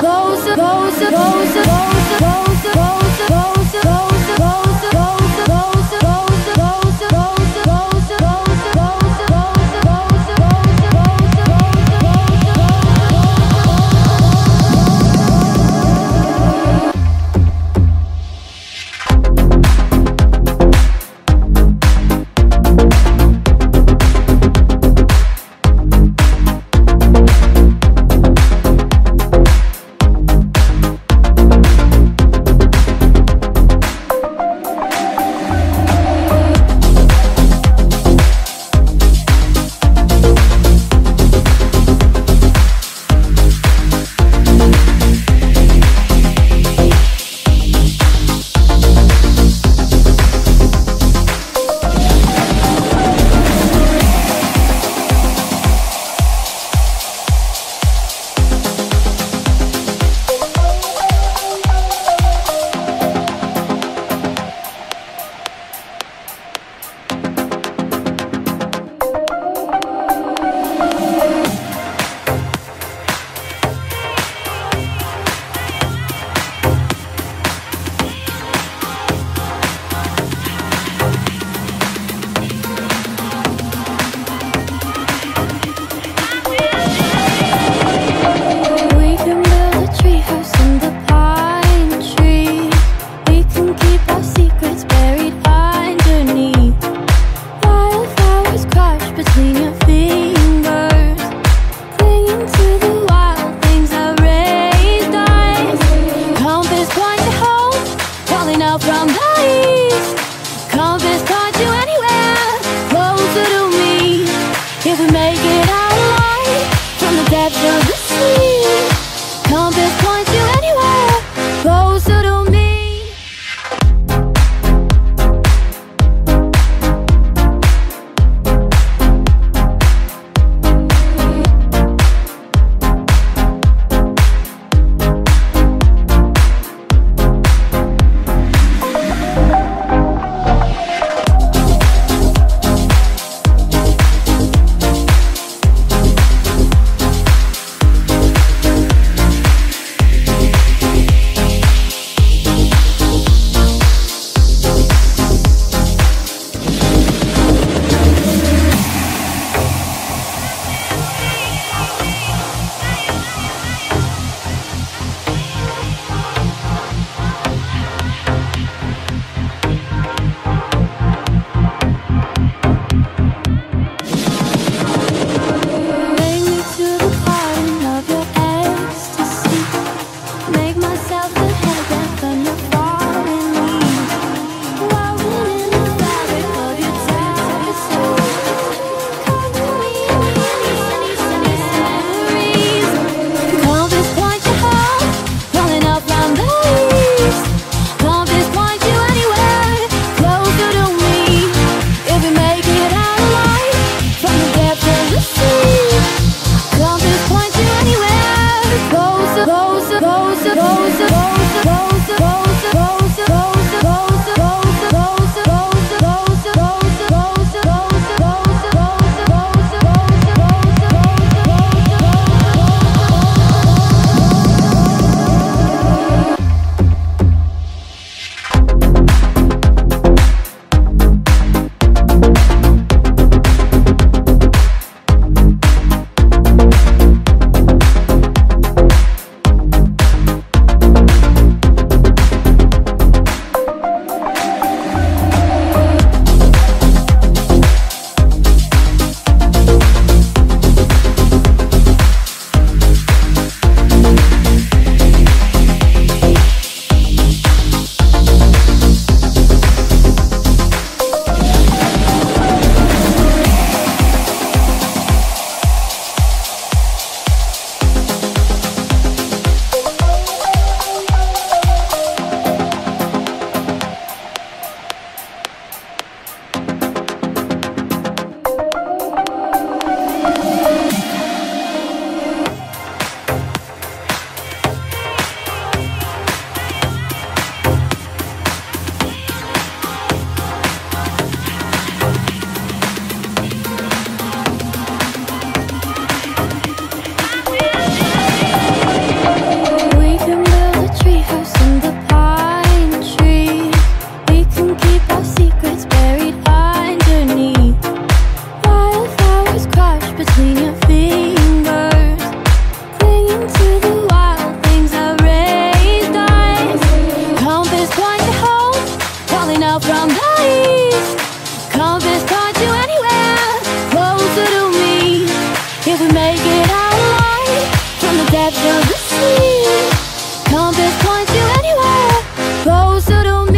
goes, goes, goes, goes, goes, goes, goes. from the east. Call this did I lie? From the depth of the sea Compass points you anywhere Closer to